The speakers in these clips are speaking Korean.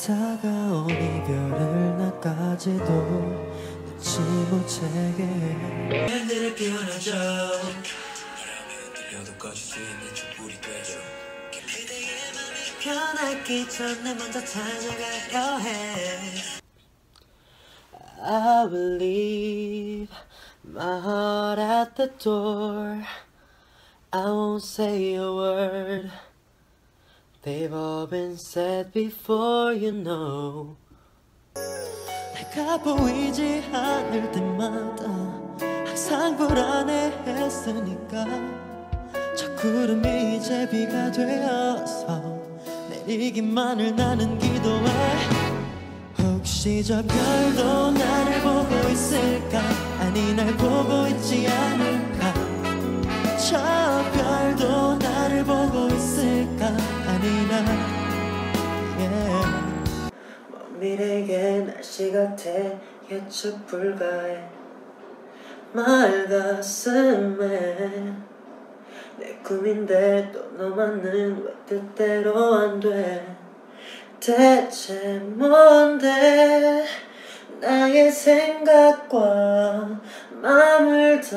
다가온 이별을 나까지도 눈치 못 채게. 해 핸들을 피워놔줘. 바람에 흔들려도 꺼질 수 있는 촛불이 되죠. 변하기 전에 먼저 찾아가려 해. I will leave my heart at the door. I won't say a word They've all been said before you know. 내가 보이지 않을 때마다 항상 불안해했으니까 저 구름이 이제 비가 되어서 내리기만을 나는 기도해. 혹시 저 별도 나를 보고 있을까? 아니 날 보고 있지 yeah. 먼 미래의 날씨 같아. 예측 불가해. 말 가슴에. 내 꿈인데 또 너만은 왜 뜻대로 안 돼. 대체 뭔데? 나의 생각과 마음을 다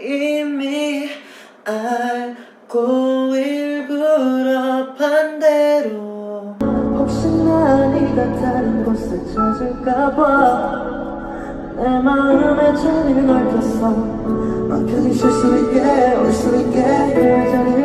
이미 알고 네가 다른 곳을 찾을까봐. 내 마음에 자리를 넓혔어. 막혀진 쉴수 있게 올 수 있게 그 자리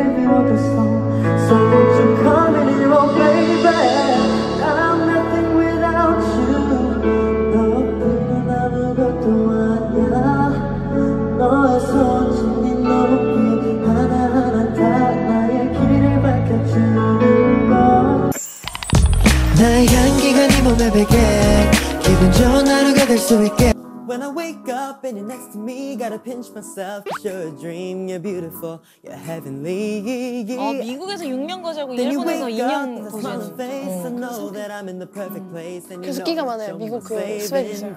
향기가 네 몸에 배게 기분 좋은 하루가 될 수 있게 When I wake up and you're next to me Gotta pinch myself cause you're a dream You're beautiful, you're heavenly 어, 미국에서 6년 거주하고 Then you 일본에서 wake up 2년 with a smile on 거주했어. face I know that I'm in the perfect place And you 그래서 끼가 많아요, you're 미국 그 스웨덴